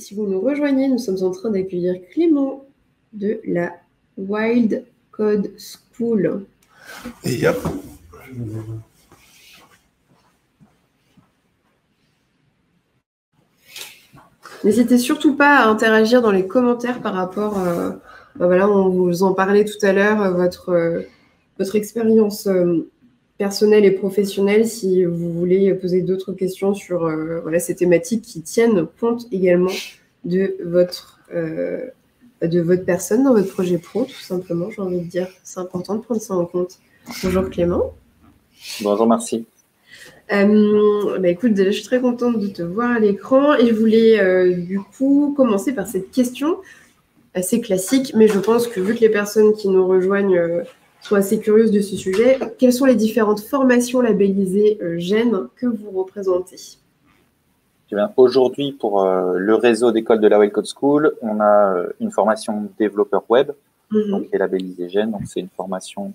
si vous nous rejoignez, nous sommes en train d'accueillir Clément de la Wild Code School. Et hop. N'hésitez surtout pas à interagir dans les commentaires par rapport, euh, ben voilà, on vous en parlait tout à l'heure, euh, votre, euh, votre expérience personnelle et professionnelle, si vous voulez poser d'autres questions sur voilà, ces thématiques qui tiennent compte également de votre, de votre personne dans votre projet pro, tout simplement, j'ai envie de dire. C'est important de prendre ça en compte. Bonjour Clément. Bonjour, merci. Euh, bah écoute, je suis très contente de te voir à l'écran et je voulais euh, du coup commencer par cette question assez classique, mais je pense que vu que les personnes qui nous rejoignent euh, sont assez curieuses de ce sujet, quelles sont les différentes formations labellisées GEN que vous représentez? Eh Aujourd'hui, pour le réseau d'écoles de la Wild Code School, on a une formation développeur web, mhm. donc qui est labellisée GEN, donc c'est une formation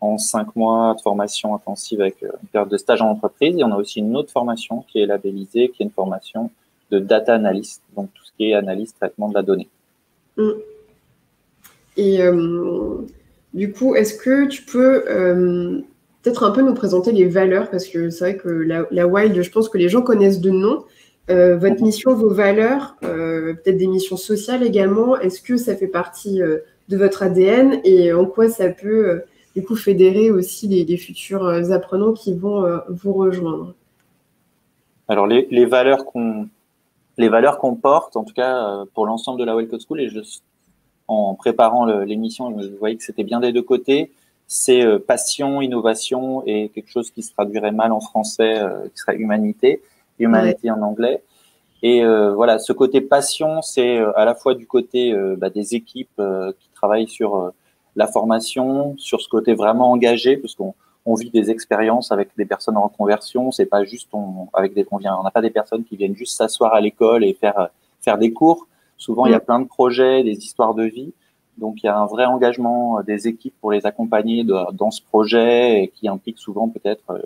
en cinq mois de formation intensive avec euh, une période de stage en entreprise. Et on a aussi une autre formation qui est labellisée, qui est une formation de data analyst, donc tout ce qui est analyse, traitement de la donnée. Mm. Et euh, du coup, est-ce que tu peux euh, peut-être un peu nous présenter les valeurs? Parce que c'est vrai que la, Wild, je pense que les gens connaissent de nom. votre mission, vos valeurs, peut-être des missions sociales également, est-ce que ça fait partie de votre ADN et en quoi ça peut du coup fédérer aussi les, futurs euh, apprenants qui vont euh, vous rejoindre? Alors les, valeurs qu'on les valeurs qu'on porte, en tout cas euh, pour l'ensemble de la Code School, et je, en préparant l'émission, je voyais que c'était bien des deux côtés. C'est passion, innovation et quelque chose qui se traduirait mal en français, qui serait humanité, humanité en anglais. Et voilà, ce côté passion, c'est à la fois du côté bah, des équipes qui travaillent sur la formation, sur ce côté vraiment engagé, parce qu'on on vit des expériences avec des personnes en reconversion. C'est pas juste on, avec des on n'a pas des personnes qui viennent juste s'asseoir à l'école et faire faire des cours. Souvent, il y a mm. plein de projets, des histoires de vie. Donc, il y a un vrai engagement des équipes pour les accompagner dans ce projet et qui implique souvent peut-être euh,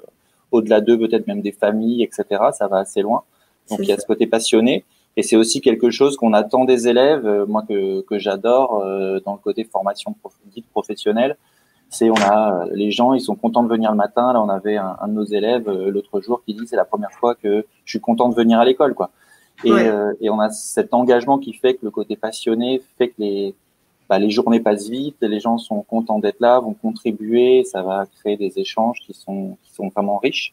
au-delà d'eux, peut-être même des familles, etc. Ça va assez loin. Donc, il y a ce côté passionné. Et c'est aussi quelque chose qu'on attend des élèves, euh, moi que, que j'adore euh, dans le côté formation dite professionnelle. C'est on a les gens, ils sont contents de venir le matin. Là, on avait un, un de nos élèves euh, l'autre jour qui dit c'est la première fois que je suis content de venir à l'école, quoi. Et, et, on a cet engagement qui fait que le côté passionné fait que les bah, les journées passent vite, les gens sont contents d'être là, vont contribuer, ça va créer des échanges qui sont qui sont vraiment riches.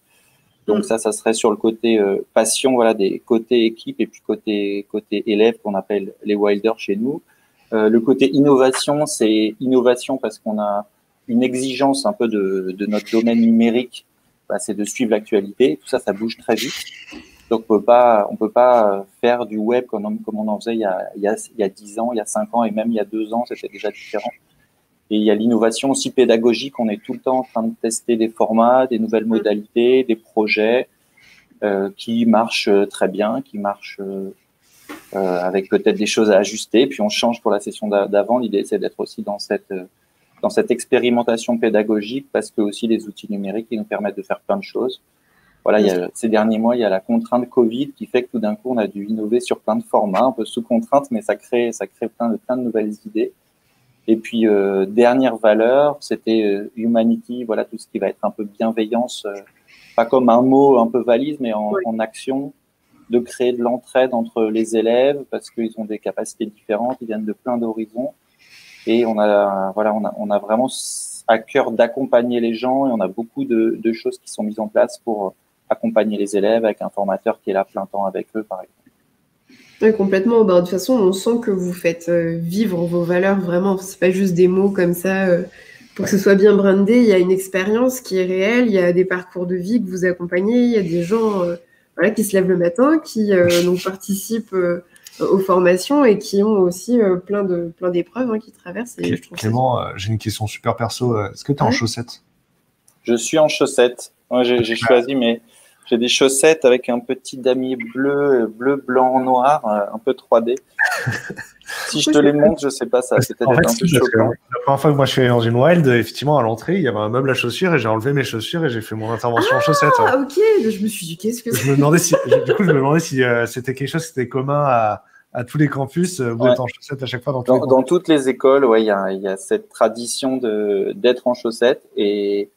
Donc mm. ça, ça serait sur le côté euh, passion, voilà, des côtés équipe et puis côté côté élève qu'on appelle les wilders chez nous. Euh, le côté innovation, c'est innovation parce qu'on a une exigence un peu de, de notre domaine numérique, bah, c'est de suivre l'actualité. Tout ça, ça bouge très vite. Donc on peut pas, on peut pas faire du web comme, comme on en faisait il y, a, il, y a, il y a 10 ans, il y a 5 ans et même il y a 2 ans, c'était déjà différent. Et il y a l'innovation aussi pédagogique. On est tout le temps en train de tester des formats, des nouvelles modalités, des projets euh, qui marchent euh, très bien, qui marchent euh, euh, avec peut-être des choses à ajuster. Puis on change pour la session d'avant. L'idée, c'est d'être aussi dans cette dans cette expérimentation pédagogique parce que aussi les outils numériques ils nous permettent de faire plein de choses. Voilà, il y a, ces derniers mois, il y a la contrainte Covid qui fait que tout d'un coup, on a dû innover sur plein de formats, un peu sous contrainte, mais ça crée, ça crée plein de, plein de nouvelles idées. Et puis euh, dernière valeur, c'était euh, humanity, voilà tout ce qui va être un peu bienveillance, euh, pas comme un mot un peu valise, mais en, en action, de créer de l'entraide entre les élèves parce qu'ils ont des capacités différentes, ils viennent de plein d'horizons, et on a voilà on a, on a vraiment à cœur d'accompagner les gens et on a beaucoup de, de choses qui sont mises en place pour accompagner les élèves avec un formateur qui est là plein temps avec eux par exemple. Oui, complètement. Ben, de toute façon, on sent que vous faites euh, vivre vos valeurs vraiment. C'est pas juste des mots comme ça. Euh, pour que ce soit bien brandé, il y a une expérience qui est réelle, il y a des parcours de vie que vous accompagnez, il y a des gens euh, voilà, qui se lèvent le matin, qui donc participent aux formations et qui ont aussi plein de plein d'épreuves hein, qui traversent. Et Clément, j'ai une question super perso. Est-ce que tu es en chaussettes Je suis en chaussettes. j'ai choisi mes j'ai des chaussettes avec un petit damier bleu, bleu, blanc, noir, euh, un peu 3D. si je te les montre, je sais pas, ça c'est peut-être un peu choquant. La première fois que moi je suis dans une wild, effectivement, à l'entrée, il y avait un meuble à chaussures et j'ai enlevé mes chaussures et j'ai fait mon intervention en chaussettes. Ah, ok, je me suis dit, qu'est-ce que c'est je me demandais si, Du coup, je me demandais si euh, c'était quelque chose qui était commun à, à tous les campus, vous êtes en chaussettes à chaque fois dans tous dans, dans toutes les écoles, ouais, il y a, y a, cette tradition de d'être en chaussettes et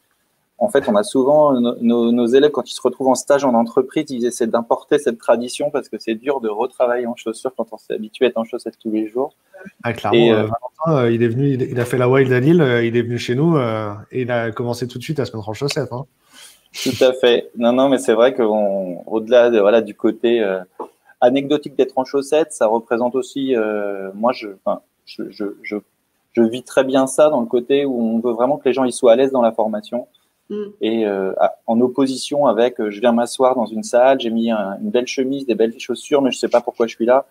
en fait, on a souvent nos, élèves, quand ils se retrouvent en stage en entreprise, ils essaient d'importer cette tradition parce que c'est dur de retravailler en chaussures quand on s'est habitué à être en chaussettes tous les jours. Ah, clairement, et, euh, euh, il est venu, il, a fait la Wild à Lille, euh, il est venu chez nous et il a commencé tout de suite à se mettre en chaussettes. Hein. Tout à fait. Non, non, mais c'est vrai qu'au-delà de, voilà, du côté anecdotique d'être en chaussettes, ça représente aussi, moi, je, je, je, je, je vis très bien ça dans le côté où on veut vraiment que les gens ils soient à l'aise dans la formation. Mm. Et euh, en opposition avec, euh, je viens m'asseoir dans une salle, j'ai mis une belle chemise, des belles chaussures, mais je sais pas pourquoi je suis là.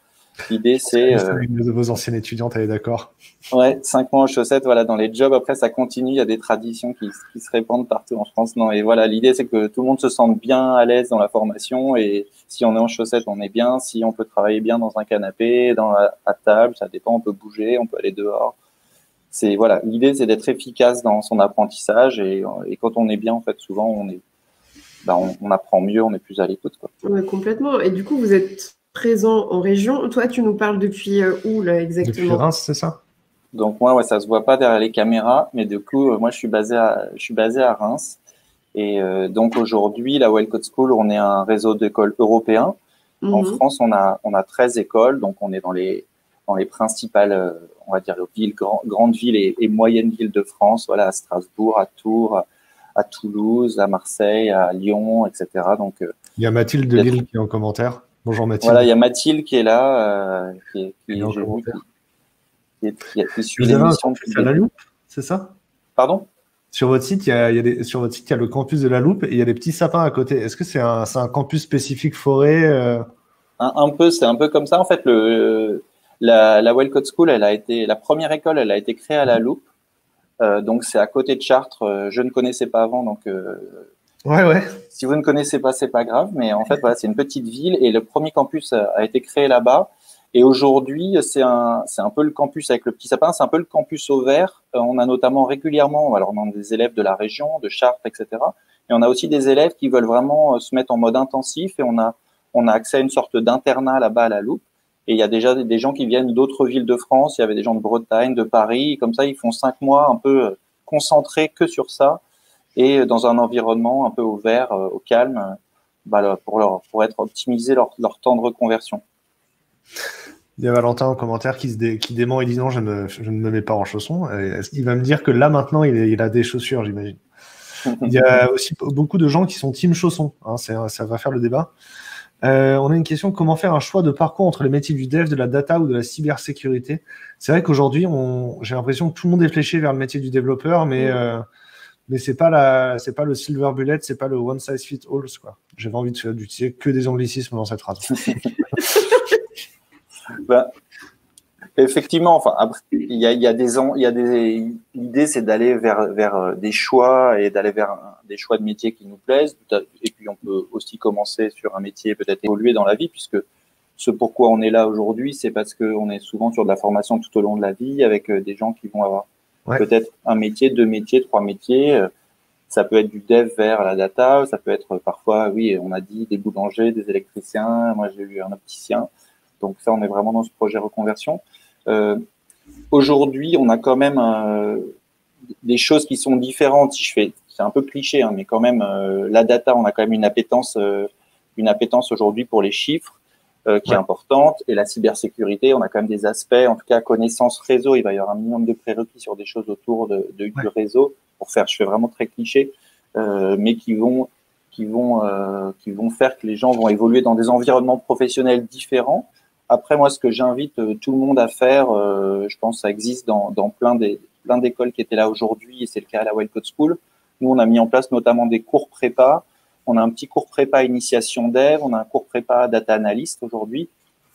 L'idée, c'est. Euh, une de vos anciennes étudiantes, elle est d'accord Ouais, cinq mois en chaussettes, voilà, dans les jobs. Après, ça continue. Il y a des traditions qui, qui se répandent partout en France. Non, et voilà, l'idée, c'est que tout le monde se sente bien à l'aise dans la formation. Et si on est en chaussettes, on est bien. Si on peut travailler bien dans un canapé, dans à table, ça dépend. On peut bouger, on peut aller dehors c'est voilà, l'idée c'est d'être efficace dans son apprentissage et, quand on est bien en fait souvent on est bah, on, apprend mieux, on est plus à l'écoute quoi. complètement. Et du coup vous êtes présent en région. Toi tu nous parles depuis euh, où là exactement? Depuis Reims, c'est ça? Donc moi ouais, ça se voit pas derrière les caméras, mais du coup euh, moi je suis basé à je suis basé à Reims et euh, donc aujourd'hui la Code School on est un réseau d'écoles européens. En mhm. France on a on a 13 écoles donc on est dans les dans les principales on va dire, villes, grandes villes et, moyennes villes de France, voilà, à Strasbourg, à Tours, à Toulouse, à Marseille, à Lyon, etc. Donc, euh, il y a Mathilde de Lille qui est en commentaire. Bonjour Mathilde. Voilà, il y a Mathilde qui est là, euh, qui, qui, est en commentaire. Qui, qui, suit l'émission. à la loupe, c'est ça? Pardon? Sur votre site, il y, a, il y a des, sur votre site, il y a le campus de la Loupe et il y a des petits sapins à côté. Est-ce que c'est un, un, campus spécifique forêt euh? Un, un, peu, c'est un peu comme ça. En fait, le, la, la Wellcott School, elle a été la première école, elle a été créée à la Loupe. Euh, donc c'est à côté de Chartres. Euh, je ne connaissais pas avant, donc euh, ouais ouais. Si vous ne connaissez pas, c'est pas grave. Mais en fait, voilà, c'est une petite ville et le premier campus a, été créé là-bas. Et aujourd'hui, c'est un, c'est un peu le campus avec le petit sapin, c'est un peu le campus au vert. on a notamment régulièrement, alors on a des élèves de la région, de Chartres, etc. Et on a aussi des élèves qui veulent vraiment se mettre en mode intensif et on a, on a accès à une sorte d'internat là-bas à la Loupe. Et il y a déjà des gens qui viennent d'autres villes de France. Il y avait des gens de Bretagne, de Paris. Comme ça, ils font cinq mois un peu euh, concentrés que sur ça et dans un environnement un peu ouvert, euh, au calme, bah, pour, leur, pour être optimiser leur, leur temps de reconversion. Il y a Valentin en commentaire qui, se qui dément et dit non, je ne, je ne me mets pas en chaussons. Il va me dire que là maintenant, il, il a des chaussures, j'imagine? Il y a aussi beaucoup de gens qui sont team chaussons. Hein, ça va faire le débat. Euh, on a une question comment faire un choix de parcours entre les métiers du dev, de la data ou de la cybersécurité? C'est vrai qu'aujourd'hui, j'ai l'impression que tout le monde est fléché vers le métier du développeur, mais ce euh, mais c'est pas la, c'est pas le silver bullet, c'est pas le one size fit all. J'avais envie d'utiliser que des anglicismes dans cette phrase. bah, Effectivement, enfin, il y a, y a des, il y a des, l'idée, c'est d'aller vers, vers euh, des choix et d'aller vers des choix de métiers qui nous plaisent. Et puis, on peut aussi commencer sur un métier peut-être évoluer dans la vie, puisque ce pourquoi on est là aujourd'hui, c'est parce qu'on est souvent sur de la formation tout au long de la vie avec euh, des gens qui vont avoir peut-être un métier, deux métiers, trois métiers. Euh, ça peut être du dev vers la data, ça peut être parfois, oui, on a dit des boulangers, des électriciens. Moi, j'ai eu un opticien. Donc ça, on est vraiment dans ce projet reconversion. Euh, aujourd'hui, on a quand même euh, des choses qui sont différentes. Si je fais, c'est un peu cliché, hein, mais quand même, euh, la data, on a quand même une appétence, une appétence aujourd'hui pour les chiffres. qui est importante. Et la cybersécurité, on a quand même des aspects, en tout cas connaissance réseau. Il va y avoir un minimum de prérequis sur des choses autour de, de du réseau pour faire. Je fais vraiment très cliché, euh, mais qui vont qui vont euh, qui vont faire que les gens vont évoluer dans des environnements professionnels différents. Après, moi, ce que j'invite euh, tout le monde à faire, euh, je pense que ça existe dans, dans plein des plein d'écoles qui étaient là aujourd'hui, et c'est le cas à la Wildcode School. Nous, on a mis en place notamment des cours prépa. On a un petit cours prépa initiation dev, on a un cours prépa data analyst aujourd'hui.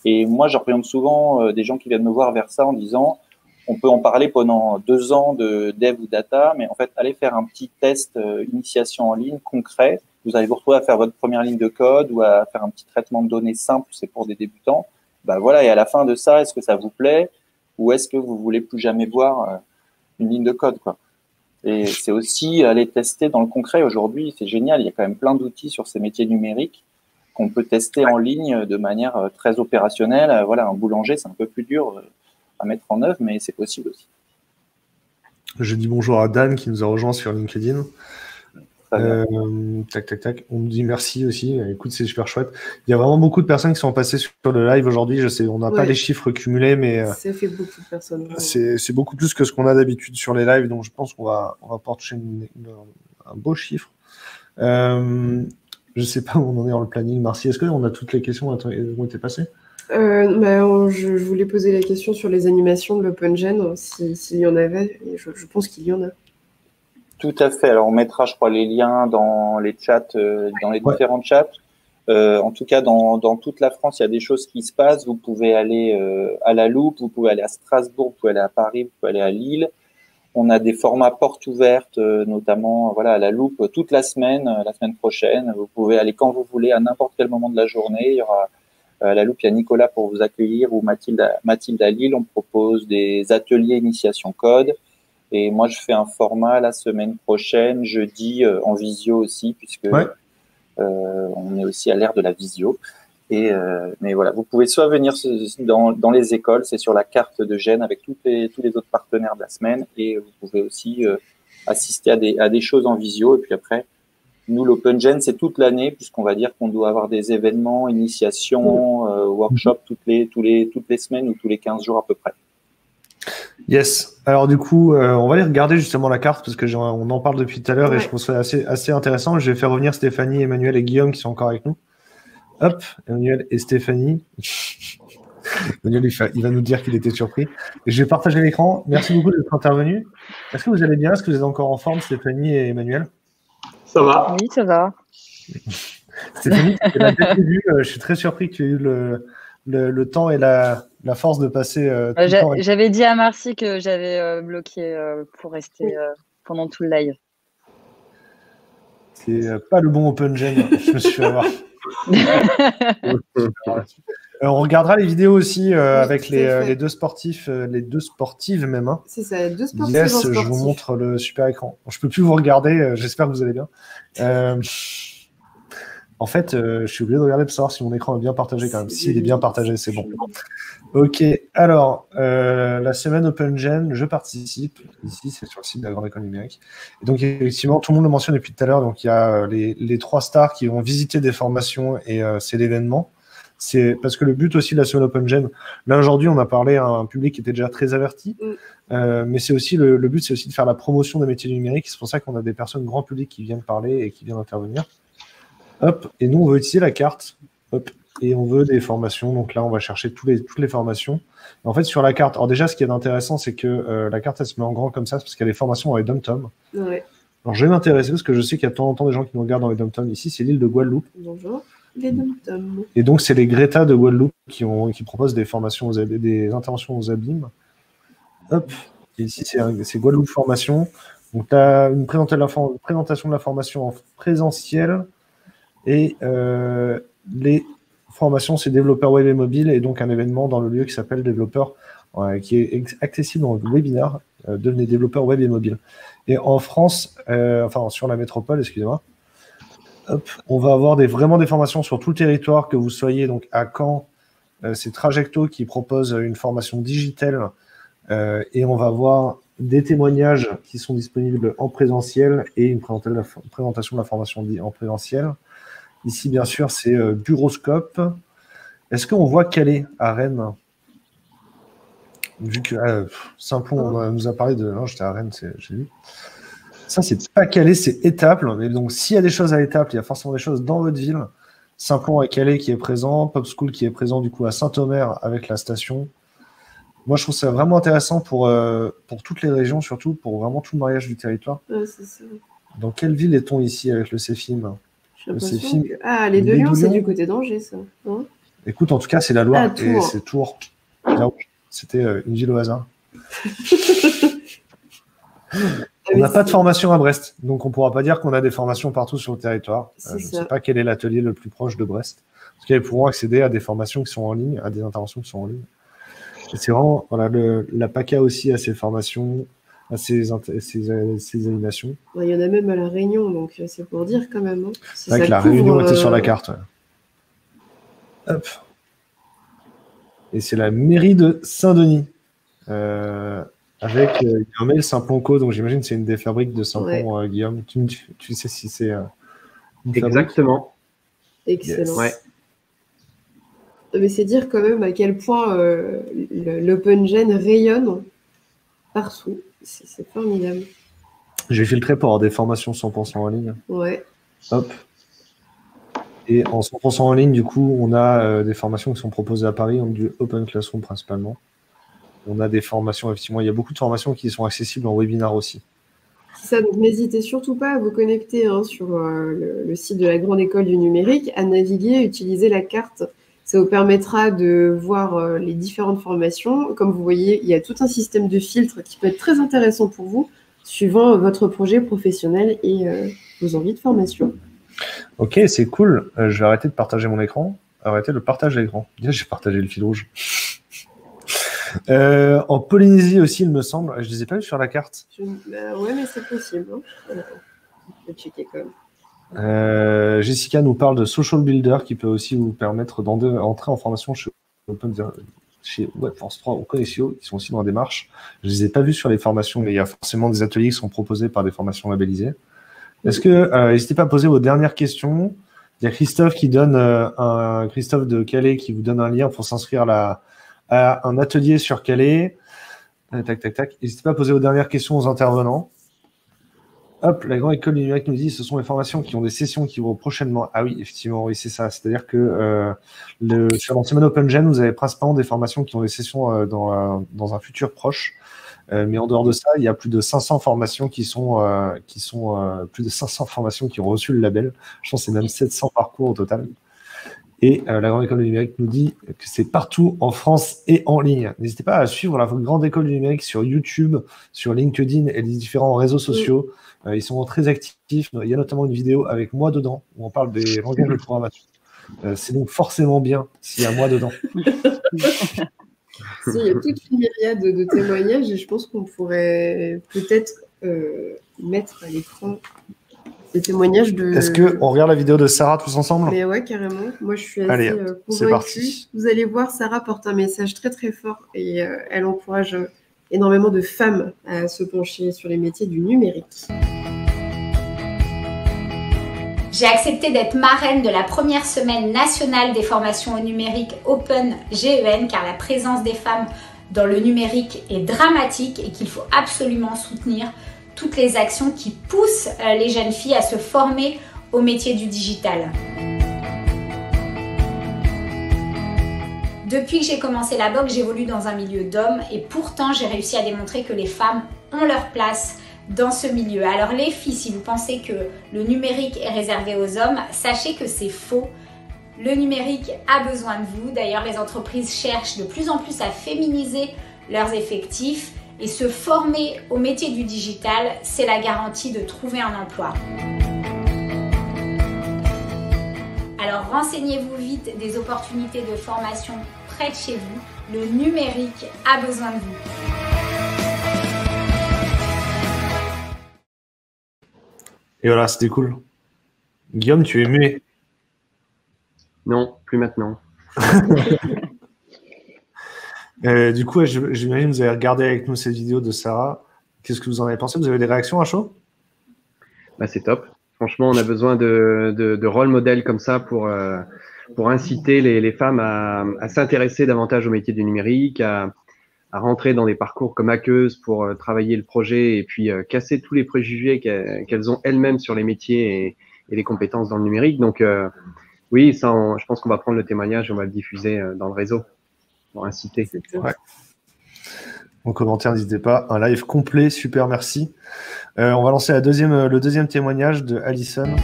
Et moi, j'oriente souvent euh, des gens qui viennent me voir vers ça en disant, on peut en parler pendant deux ans de dev ou data, mais en fait, allez faire un petit test initiation en ligne concret. Vous allez vous retrouver à faire votre première ligne de code ou à faire un petit traitement de données simple, c'est pour des débutants. Bah, voilà, et à la fin de ça, est-ce que ça vous plaît ou est-ce que vous voulez plus jamais voir euh, une ligne de code. Et c'est aussi aller tester dans le concret aujourd'hui, c'est génial, il y a quand même plein d'outils sur ces métiers numériques qu'on peut tester en ligne de manière très opérationnelle. Voilà, un boulanger, c'est un peu plus dur à mettre en œuvre, mais c'est possible aussi. Je dis bonjour à Dan qui nous a rejoint sur LinkedIn. Euh, tac, tac, tac. On nous dit merci aussi. Écoute, c'est super chouette. Il y a vraiment beaucoup de personnes qui sont passées sur le live aujourd'hui. Je sais, on n'a pas les chiffres cumulés, mais euh, ça fait beaucoup de personnes. C'est beaucoup plus que ce qu'on a d'habitude sur les lives, donc je pense qu'on va, on va porter un beau chiffre. Euh, je sais pas où on en est dans le planning. Marcy, est-ce qu'on a toutes les questions qui ont été passées euh, bah, je, voulais poser la question sur les animations de l'OpenGen, s'il y en avait. je, je pense qu'il y en a. Tout à fait. Alors, on mettra, je crois, les liens dans les chats, euh, dans les différents chats. Euh, en tout cas, dans, dans, toute la France, il y a des choses qui se passent. Vous pouvez aller euh, à la Loupe, vous pouvez aller à Strasbourg, vous pouvez aller à Paris, vous pouvez aller à Lille. On a des formats portes ouvertes, euh, notamment voilà à la Loupe toute la semaine, la semaine prochaine. Vous pouvez aller quand vous voulez, à n'importe quel moment de la journée. Il y aura à la Loupe, il y a Nicolas pour vous accueillir ou Mathilde, Mathilde à Lille. On propose des ateliers initiation code. Et moi, je fais un format la semaine prochaine, jeudi, euh, en visio aussi, puisque euh, on est aussi à l'ère de la visio. Et euh, mais voilà, vous pouvez soit venir dans, dans les écoles, c'est sur la carte de Gênes avec tous les, tous les autres partenaires de la semaine, et vous pouvez aussi assister à des, à des choses en visio. Et puis après, nous, l'Open Gen, c'est toute l'année, puisqu'on va dire qu'on doit avoir des événements, initiations, workshops toutes les, tous les, toutes les semaines ou tous les 15 jours à peu près. Yes. Alors du coup, euh, on va aller regarder justement la carte parce que on en parle depuis tout à l'heure et je trouve ça assez, assez intéressant. Je vais faire revenir Stéphanie, Emmanuel et Guillaume qui sont encore avec nous. Hop, Emmanuel et Stéphanie. Emmanuel, il, va nous dire qu'il était surpris. Je vais partager l'écran. Merci beaucoup d'être intervenu. Est-ce que vous allez bien? Est-ce que vous êtes encore en forme, Stéphanie et Emmanuel? Ça va. Oui, ça va. Stéphanie, euh, je suis très surpris que tu aies eu le, le, temps et la, la, force de passer. Euh, j'avais dit à Marcy que j'avais euh, bloqué euh, pour rester pendant tout le live. C'est pas le bon open gen, je me suis fait avoir. on regardera les vidéos aussi avec les, les, deux sportifs, les deux sportives même. Hein. C'est ça, deux sportifs. Yes, je vous montre le super écran. Je peux plus vous regarder, j'espère que vous allez bien. En fait, euh, je suis obligé de regarder pour savoir si mon écran est bien partagé quand même. S'il est bien partagé, c'est bon. Ok, alors, euh, la semaine OpenGen, je participe. Ici, c'est sur le site de la Grande École Numérique. Et donc, effectivement, tout le monde le mentionne depuis tout à l'heure. Donc, il y a euh, les, trois stars qui vont visiter des formations et c'est l'événement. C'est parce que le but aussi de la semaine OpenGen, là aujourd'hui, on a parlé à un public qui était déjà très averti, mm. mais c'est aussi le, le but, c'est aussi de faire la promotion des métiers numériques. C'est pour ça qu'on a des personnes grand public qui viennent parler et qui viennent intervenir. Hop, et nous, on veut utiliser la carte. Hop, et on veut des formations. Donc là, on va chercher tous les, toutes les formations. en fait, sur la carte, alors déjà, ce qui est intéressant, c'est que euh, la carte, elle se met en grand comme ça, parce qu'il y a des formations dans les. Ouais. Alors, je vais m'intéresser parce que je sais qu'il y a de temps en temps des gens qui nous regardent dans les dom-tom. Ici, c'est l'île de Guadeloupe. Bonjour, les. Et donc, c'est les Greta de Guadeloupe qui, ont, qui proposent des formations, aux, des interventions aux abîmes. Hop, et ici, c'est Guadeloupe Formation. Donc, tu as une présentation de la formation en présentiel et euh, les formations, c'est développeur web et mobile, et donc un événement dans le lieu qui s'appelle développeur, qui est accessible le webinaire, euh, devenez développeur web et mobile. Et en France, euh, enfin sur la métropole, excusez-moi, on va avoir vraiment des formations sur tout le territoire, que vous soyez donc à Caen, c'est Trajecto qui propose une formation digitale, et on va voir des témoignages qui sont disponibles en présentiel et une présentation de la formation en présentiel. Ici, bien sûr, c'est euh, Buroscope. Est-ce qu'on voit Calais à Rennes? Vu que euh, Simplon nous a parlé de. Non, j'étais à Rennes, j'ai vu. Ça, c'est pas Calais, c'est Étaples. Mais donc, s'il y a des choses à Étaples, il y a forcément des choses dans votre ville. Simplon à Calais qui est présent, Pop School qui est présent du coup à Saint-Omer avec la station. Moi, je trouve ça vraiment intéressant pour, euh, pour toutes les régions, surtout pour vraiment tout le mariage du territoire. Dans quelle ville est-on ici avec le Ah, les deux lions, c'est du côté d'Angers, ça. Écoute, en tout cas, c'est la Loire ah, et c'est Tours. C'était euh, une ville au hasard. on n'a pas de formation à Brest, donc on ne pourra pas dire qu'on a des formations partout sur le territoire. Euh, je ne sais pas quel est l'atelier le plus proche de Brest. Parce qu'ils pourront accéder à des formations qui sont en ligne, à des interventions qui sont en ligne. C'est vraiment, voilà, la PACA aussi a ses formations, à ces, animations. Il y en a même à La Réunion, donc euh, c'est pour dire quand même. Hein. la Réunion était sur la euh, carte. Hop. Et c'est la mairie de Saint-Denis. Euh, avec euh, Guillaume Saint-Plonco, donc j'imagine que c'est une des fabriques de Saint-Plon, euh, Guillaume. Tu, tu, sais si c'est. Euh, Exactement. Excellent. Ouais. Mais c'est dire quand même à quel point l'open gen rayonne partout. C'est formidable. J'ai filtré pour avoir des formations 100% en ligne. Ouais. Hop. Et en 100% en ligne, du coup, on a des formations qui sont proposées à Paris, donc du Open Classroom principalement on a des formations, effectivement, il y a beaucoup de formations qui sont accessibles en webinar aussi. Ça, donc n'hésitez surtout pas à vous connecter hein, sur euh, le, site de la Grande École du Numérique, à naviguer, à utiliser la carte. Ça vous permettra de voir euh, les différentes formations. Comme vous voyez, il y a tout un système de filtres qui peut être très intéressant pour vous, suivant votre projet professionnel et euh, vos envies de formation. Ok, c'est cool. je vais arrêter de partager mon écran. Arrêter le partage d'écran. Déjà, j'ai partagé le fil rouge. Euh, en Polynésie aussi, il me semble. Je ne les ai pas vus sur la carte. Bah oui, mais c'est possible. Hein. Je vais checker quand même. Euh, Jessica nous parle de Social Builder qui peut aussi vous permettre d'entrer en formation chez Open chez Webforce 3 ou Connexio, qui sont aussi dans la démarche. Je ne les ai pas vus sur les formations, mais il y a forcément des ateliers qui sont proposés par des formations labellisées. Est-ce que, euh, n'hésitez pas à poser vos dernières questions. Il y a Christophe qui donne un Christophe de Calais qui vous donne un lien pour s'inscrire à à un atelier sur Calais. Euh, tac, tac, tac. N'hésitez pas à poser vos dernières questions aux intervenants. Hop, la grande école du numérique nous dit ce sont les formations qui ont des sessions qui vont prochainement. Ah oui, effectivement, oui, c'est ça. C'est-à-dire que euh, le, sur semaine Open Gen, vous avez principalement des formations qui ont des sessions euh, dans, dans, un futur proche. mais en dehors de ça, il y a plus de 500 formations qui sont, qui sont plus de 500 formations qui ont reçu le label. Je pense que c'est même 700 parcours au total. Et euh, la Grande École du Numérique nous dit que c'est partout en France et en ligne. N'hésitez pas à suivre la Grande École du Numérique sur YouTube, sur LinkedIn et les différents réseaux sociaux. Euh, ils sont très actifs. Il y a notamment une vidéo avec moi dedans où on parle des langages de programmation. Euh, c'est donc forcément bien s'il y a moi dedans. il y a toute une myriade de, témoignages et je pense qu'on pourrait peut-être mettre à l'écran des témoignages de. Est-ce qu'on regarde la vidéo de Sarah tous ensemble? Mais ouais, carrément. Moi, je suis assez allez, euh, Vous allez voir, Sarah porte un message très très fort et euh, elle encourage euh, énormément de femmes à se pencher sur les métiers du numérique. J'ai accepté d'être marraine de la première semaine nationale des formations au numérique Open GEN car la présence des femmes dans le numérique est dramatique et qu'il faut absolument soutenir toutes les actions qui poussent euh, les jeunes filles à se former au métier du digital. Depuis que j'ai commencé la boxe, j'évolue dans un milieu d'hommes et pourtant j'ai réussi à démontrer que les femmes ont leur place dans ce milieu. Alors les filles, si vous pensez que le numérique est réservé aux hommes, sachez que c'est faux. Le numérique a besoin de vous. D'ailleurs, les entreprises cherchent de plus en plus à féminiser leurs effectifs et se former au métier du digital, c'est la garantie de trouver un emploi. Alors renseignez-vous vite des opportunités de formation près de chez vous. Le numérique a besoin de vous. Et voilà, c'était cool. Guillaume, tu es muet? Non, plus maintenant. Euh, du coup, j'imagine que vous avez regardé avec nous cette vidéo de Sarah. Qu'est-ce que vous en avez pensé? Vous avez des réactions à chaud? Bah, C'est top. Franchement, on a besoin de, de, rôle modèle comme ça pour, euh, pour inciter les, les femmes à, à s'intéresser davantage au métier du numérique, à, à rentrer dans des parcours comme aqueuse pour euh, travailler le projet et puis casser tous les préjugés qu'elles ont elles-mêmes sur les métiers et, et, les compétences dans le numérique. Donc, oui, ça, je pense qu'on va prendre le témoignage et on va le diffuser dans le réseau pour inciter. Ouais. En commentaire, n'hésitez pas. Un live complet, super, merci. Euh, on va lancer la deuxième, le deuxième témoignage de Alison.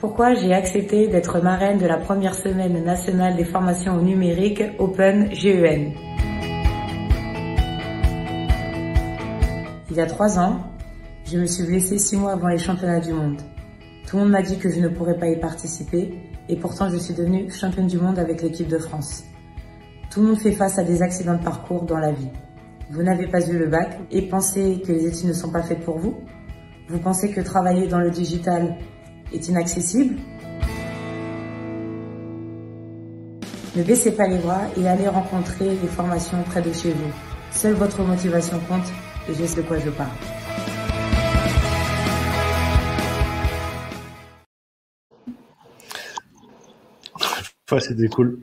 Pourquoi j'ai accepté d'être marraine de la première semaine nationale des formations au numérique Open GEN Il y a trois ans, je me suis blessée six mois avant les championnats du monde. Tout le monde m'a dit que je ne pourrais pas y participer et pourtant je suis devenue championne du monde avec l'équipe de France. Tout le monde fait face à des accidents de parcours dans la vie. Vous n'avez pas eu le bac et pensez que les études ne sont pas faites pour vous? Vous pensez que travailler dans le digital est inaccessible? Ne baissez pas les bras et allez rencontrer les formations près de chez vous. Seule votre motivation compte et je sais de quoi je parle. Ouais, c'était cool.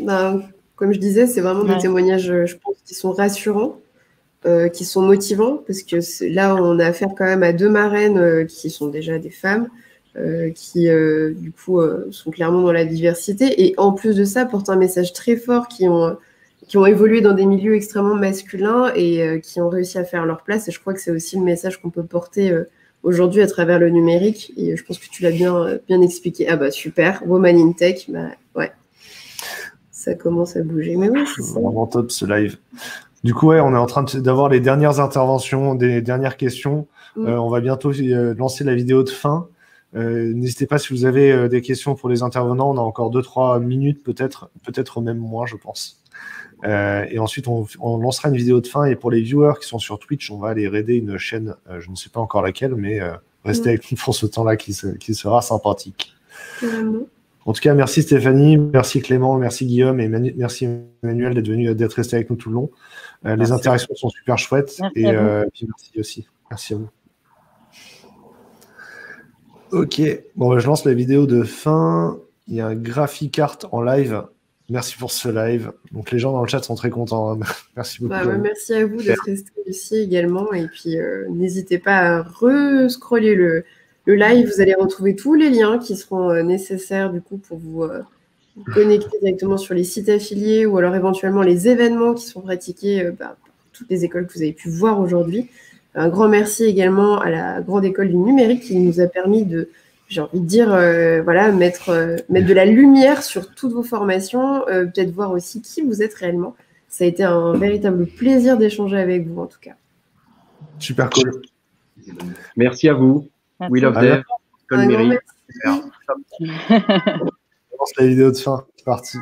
Bah, comme je disais, c'est vraiment des témoignages, euh, je pense, qui sont rassurants, euh, qui sont motivants, parce que là, on a affaire quand même à deux marraines euh, qui sont déjà des femmes, euh, qui, euh, du coup, euh, sont clairement dans la diversité, et en plus de ça, portent un message très fort, qui ont, qui ont évolué dans des milieux extrêmement masculins et euh, qui ont réussi à faire leur place. Et je crois que c'est aussi le message qu'on peut porter euh, aujourd'hui à travers le numérique. Et je pense que tu l'as bien, bien expliqué. Ah bah super, Woman in Tech, bah. Ça commence à bouger. Mais oui, c'est ça. Vraiment top ce live. Du coup, ouais, on est en train d'avoir les dernières interventions, des dernières questions. Mm. Euh, on va bientôt euh, lancer la vidéo de fin. Euh, N'hésitez pas si vous avez des questions pour les intervenants. On a encore 2-3 minutes, peut-être, peut-être même moins, je pense. Et ensuite, on, on lancera une vidéo de fin. Et pour les viewers qui sont sur Twitch, on va aller raider une chaîne, je ne sais pas encore laquelle, mais restez Mm. avec nous pour ce temps-là qui, se- qui sera sympathique. Carrément. En tout cas, merci Stéphanie, merci Clément, merci Guillaume et Manu- merci Emmanuel d'être venu, d'être resté avec nous tout le long. Euh, les interactions sont super chouettes Merci et euh, puis merci aussi. Merci à vous. Ok, bon, bah, je lance la vidéo de fin. Il y a un graphic art en live. Merci pour ce live. Donc les gens dans le chat sont très contents. hein. merci beaucoup. Bah, merci à vous d'être resté ici également. Et puis, euh, n'hésitez pas à re-scroller le, le live. Vous allez retrouver tous les liens qui seront euh, nécessaires du coup pour vous, euh, vous connecter directement sur les sites affiliés ou alors éventuellement les événements qui sont pratiqués euh, bah, par toutes les écoles que vous avez pu voir aujourd'hui. Un grand merci également à la Grande École du Numérique qui nous a permis de, j'ai envie de dire, euh, voilà, mettre, euh, mettre de la lumière sur toutes vos formations, euh, peut-être voir aussi qui vous êtes réellement. Ça a été un véritable plaisir d'échanger avec vous, en tout cas. Super cool. Merci à vous. We love Dev. Merci. On lance la vidéo de fin. C'est parti.